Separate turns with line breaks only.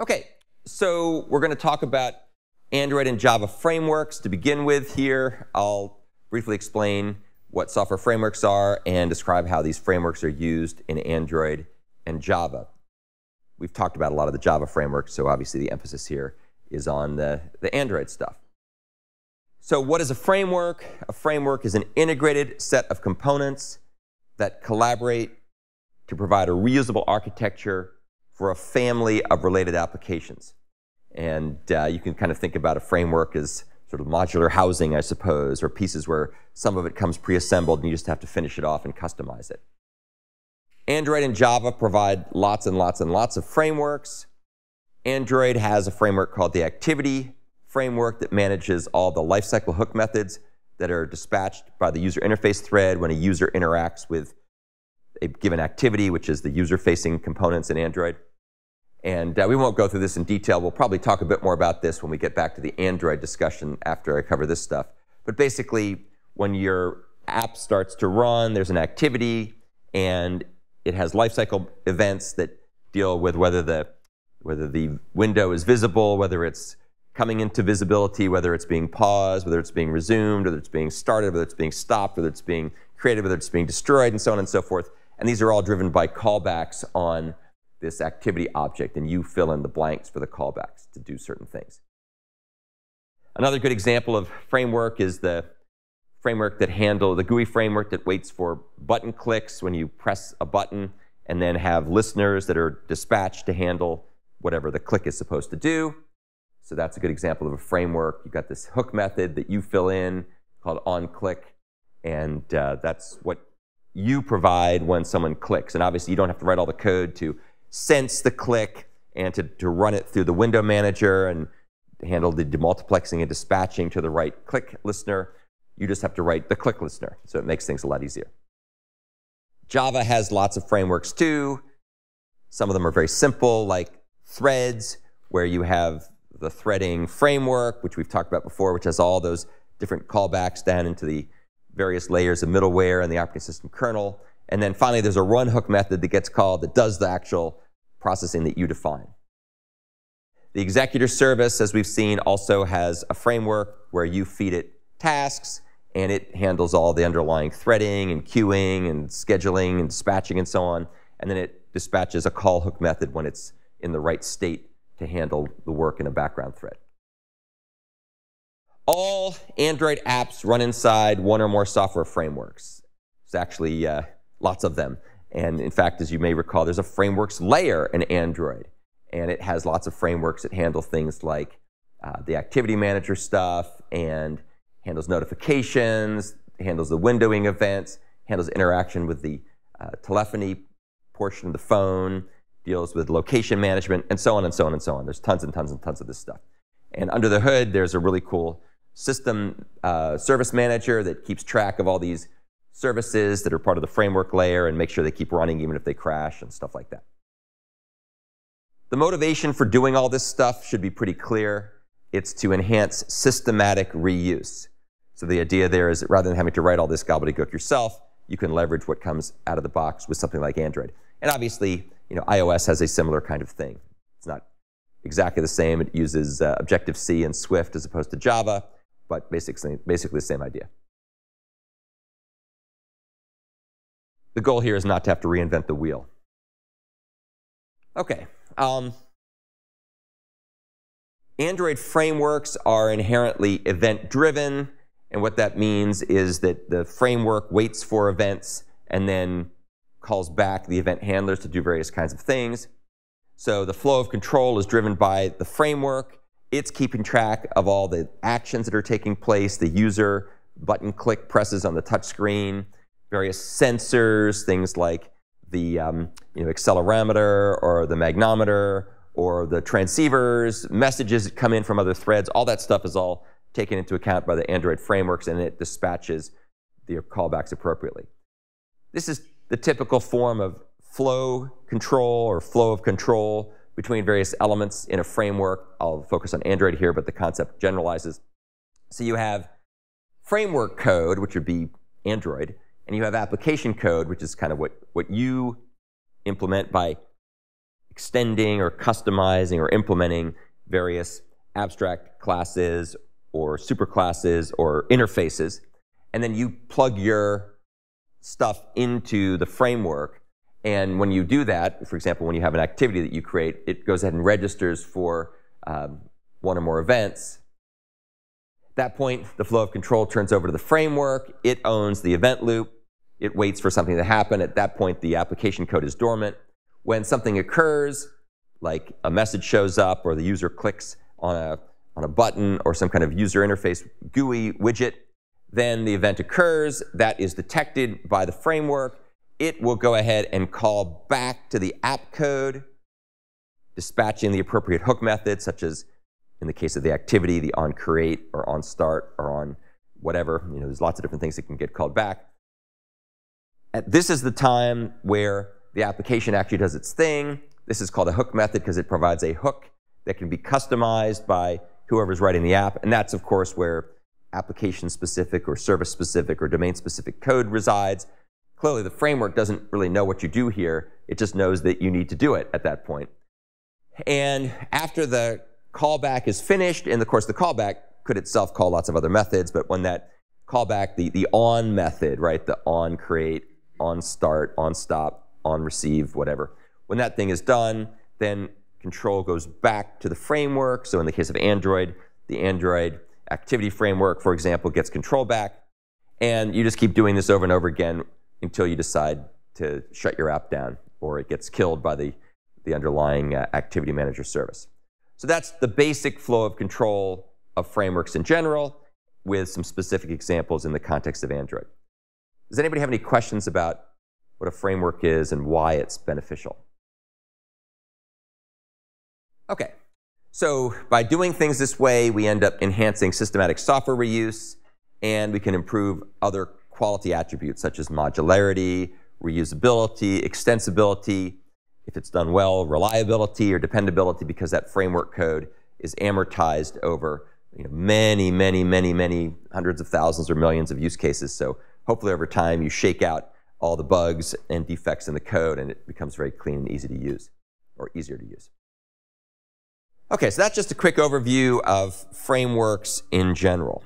Okay, so we're going to talk about Android and Java frameworks. To begin with here, I'll briefly explain what software frameworks are and describe how these frameworks are used in Android and Java. We've talked about a lot of the Java frameworks, so obviously the emphasis here is on the, the Android stuff. So what is a framework? A framework is an integrated set of components that collaborate to provide a reusable architecture for a family of related applications. And uh, you can kind of think about a framework as sort of modular housing, I suppose, or pieces where some of it comes pre-assembled and you just have to finish it off and customize it. Android and Java provide lots and lots and lots of frameworks. Android has a framework called the Activity Framework that manages all the lifecycle hook methods that are dispatched by the user interface thread when a user interacts with a given activity, which is the user-facing components in Android. And uh, we won't go through this in detail. We'll probably talk a bit more about this when we get back to the Android discussion after I cover this stuff. But basically, when your app starts to run, there's an activity, and it has lifecycle events that deal with whether the, whether the window is visible, whether it's coming into visibility, whether it's being paused, whether it's being resumed, whether it's being started, whether it's being stopped, whether it's being created, whether it's being destroyed, and so on and so forth. And these are all driven by callbacks on this activity object, and you fill in the blanks for the callbacks to do certain things. Another good example of framework is the framework that handle the GUI framework that waits for button clicks when you press a button and then have listeners that are dispatched to handle whatever the click is supposed to do. So that's a good example of a framework. You've got this hook method that you fill in called onClick, and uh, that's what you provide when someone clicks. And obviously, you don't have to write all the code to sense the click and to, to run it through the window manager and handle the demultiplexing and dispatching to the right click listener. You just have to write the click listener, so it makes things a lot easier. Java has lots of frameworks too. Some of them are very simple, like threads, where you have the threading framework, which we've talked about before, which has all those different callbacks down into the various layers of middleware and the operating system kernel. And then finally, there's a run hook method that gets called that does the actual processing that you define. The executor service, as we've seen, also has a framework where you feed it tasks, and it handles all the underlying threading and queuing and scheduling and dispatching and so on. And then it dispatches a call hook method when it's in the right state to handle the work in a background thread. All Android apps run inside one or more software frameworks. It's actually uh, lots of them. And in fact, as you may recall, there's a frameworks layer in Android. And it has lots of frameworks that handle things like uh, the activity manager stuff and handles notifications, handles the windowing events, handles interaction with the uh, telephony portion of the phone, deals with location management, and so on and so on and so on. There's tons and tons and tons of this stuff. And under the hood, there's a really cool system uh, service manager that keeps track of all these services that are part of the framework layer and make sure they keep running even if they crash and stuff like that. The motivation for doing all this stuff should be pretty clear. It's to enhance systematic reuse. So the idea there is that rather than having to write all this gobbledygook yourself, you can leverage what comes out of the box with something like Android. And obviously, you know, iOS has a similar kind of thing. It's not exactly the same. It uses uh, Objective-C and Swift as opposed to Java, but basically, basically the same idea. The goal here is not to have to reinvent the wheel. Okay. Um, Android frameworks are inherently event-driven, and what that means is that the framework waits for events and then calls back the event handlers to do various kinds of things. So the flow of control is driven by the framework. It's keeping track of all the actions that are taking place, the user button click presses on the touch screen, various sensors, things like the um, you know, accelerometer or the magnometer or the transceivers, messages that come in from other threads, all that stuff is all taken into account by the Android frameworks and it dispatches the callbacks appropriately. This is the typical form of flow control or flow of control between various elements in a framework. I'll focus on Android here, but the concept generalizes. So you have framework code, which would be Android, and you have application code, which is kind of what, what you implement by extending or customizing or implementing various abstract classes or superclasses or interfaces. And then you plug your stuff into the framework. And when you do that, for example, when you have an activity that you create, it goes ahead and registers for um, one or more events. At that point, the flow of control turns over to the framework. It owns the event loop. It waits for something to happen. At that point, the application code is dormant. When something occurs, like a message shows up or the user clicks on a, on a button or some kind of user interface GUI widget, then the event occurs. That is detected by the framework. It will go ahead and call back to the app code, dispatching the appropriate hook method, such as in the case of the activity, the on create or on start or on whatever. You know, there's lots of different things that can get called back. This is the time where the application actually does its thing. This is called a hook method because it provides a hook that can be customized by whoever's writing the app. And that's, of course, where application specific or service specific or domain specific code resides. Clearly, the framework doesn't really know what you do here. It just knows that you need to do it at that point. And after the callback is finished, and of course, the callback could itself call lots of other methods, but when that callback, the, the on method, right, the on create, on start, on stop, on receive, whatever, when that thing is done, then control goes back to the framework. So in the case of Android, the Android activity framework, for example, gets control back. And you just keep doing this over and over again until you decide to shut your app down or it gets killed by the, the underlying uh, activity manager service. So that's the basic flow of control of frameworks in general with some specific examples in the context of Android. Does anybody have any questions about what a framework is and why it's beneficial? Okay, so by doing things this way, we end up enhancing systematic software reuse, and we can improve other quality attributes such as modularity, reusability, extensibility, if it's done well, reliability or dependability because that framework code is amortized over you know, many, many, many, many hundreds of thousands or millions of use cases. So hopefully over time you shake out all the bugs and defects in the code and it becomes very clean and easy to use or easier to use. Okay, so that's just a quick overview of frameworks in general.